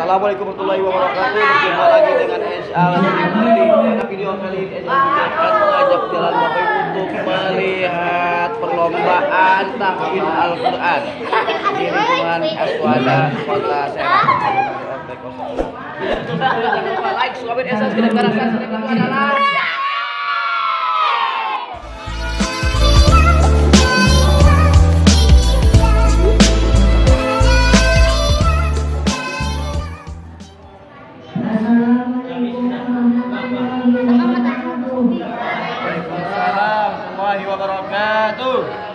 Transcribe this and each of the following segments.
Assalamualaikum warahmatullahi wabarakatuh. Berjumpa lagi dengan Nanti pada video kali ini akan mengajak jalan Bapak Ibu untuk melihat perlombaan tahfidz Al-Quran. Di lingkungan Aswada Kota Serang. Jangan lupa like, subscribe, dan saya sering adalah wabarakatuh.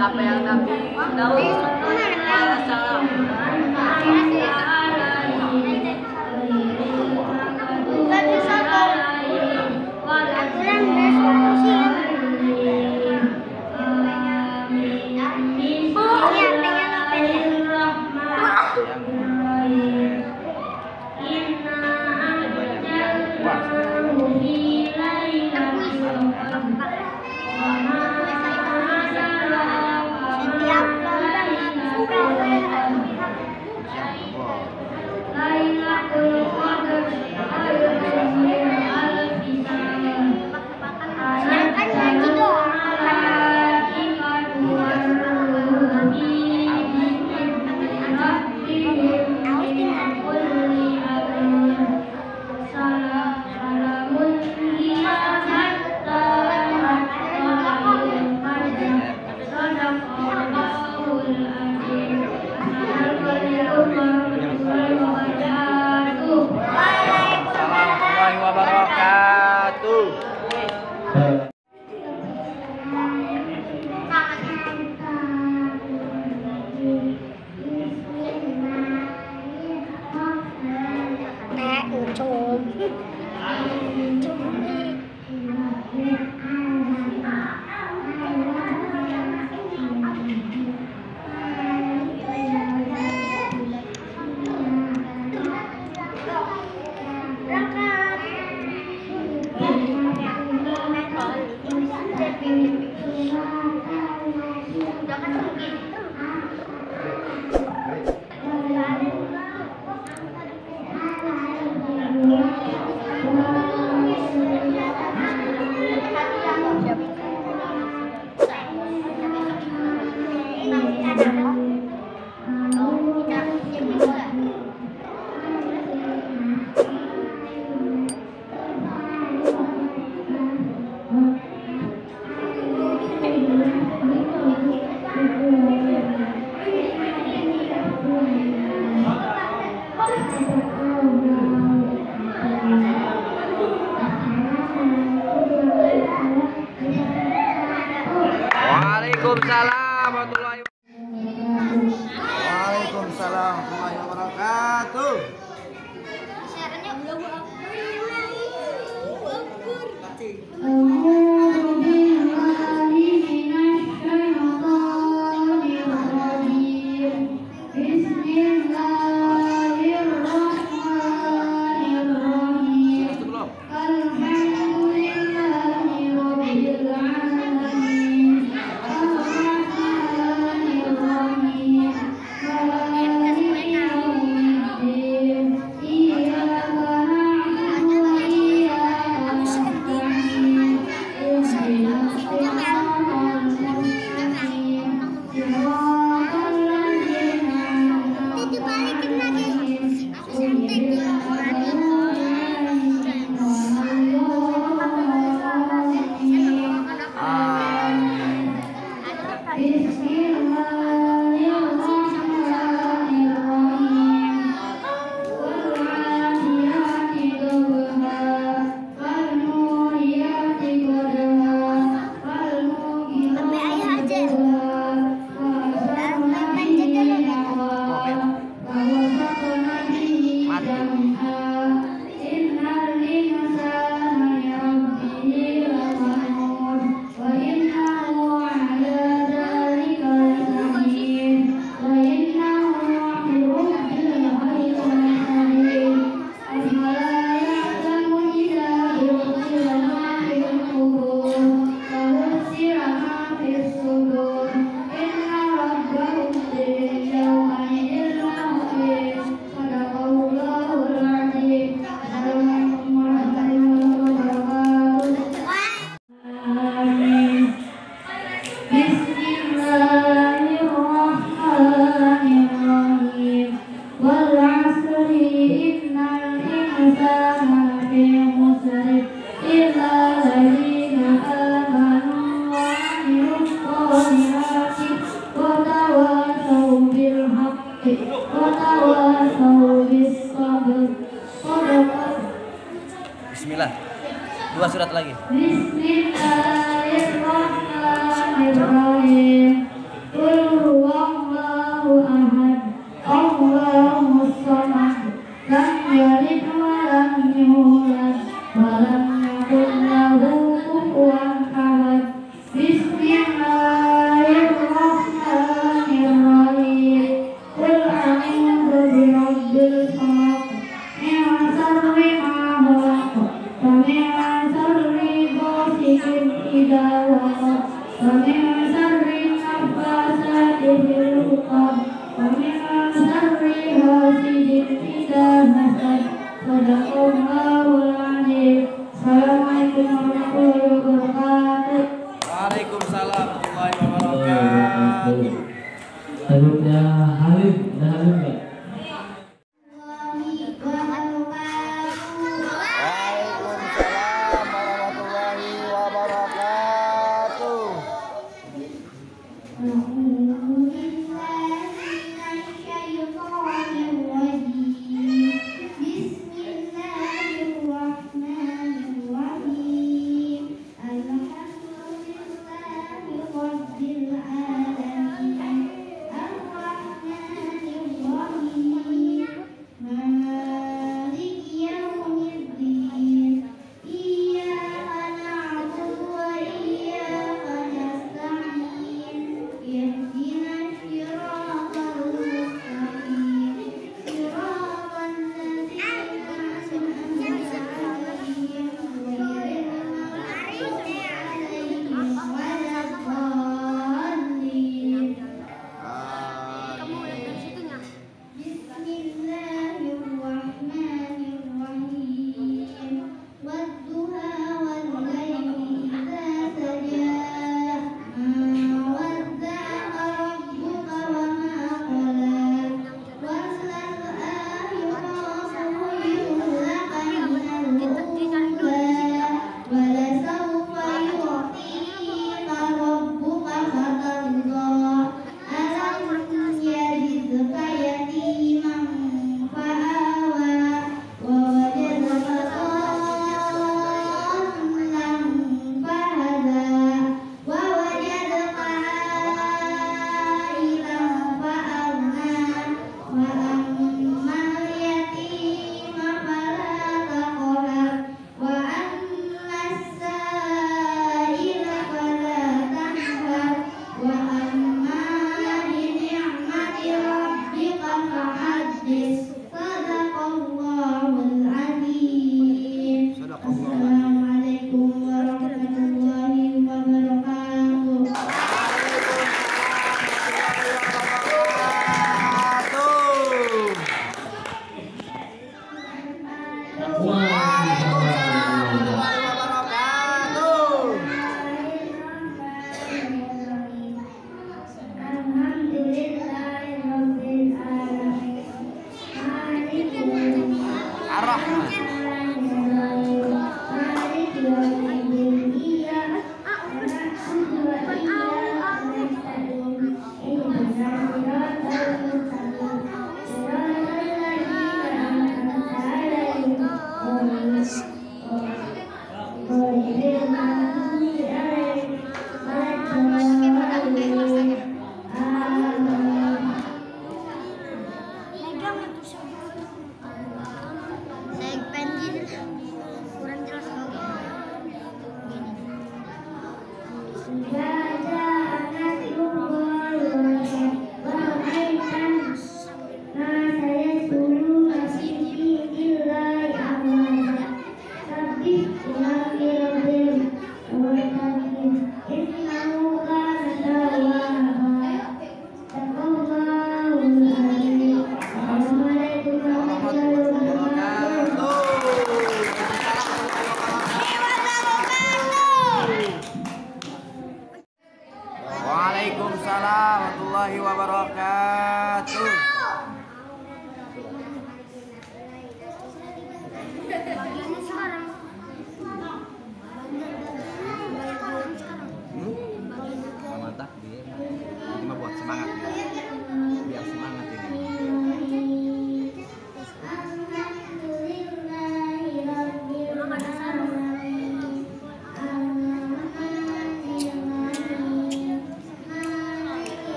Siapa yang nabi Daud Waalaikumsalam warahmatullahi wabarakatuh. Thank you.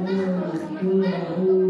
음, 음, 음.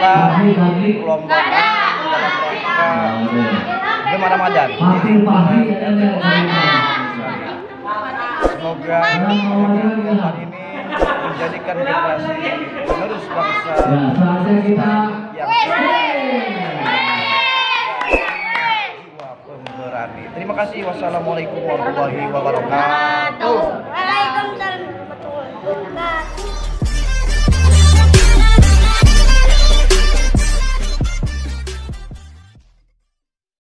rangka lomba dalam rangka tema Ramadan. Semoga Ramadan ini menjadikan generasi penerus bangsa kita. Terima kasih. Wassalamualaikum warahmatullahi wabarakatuh.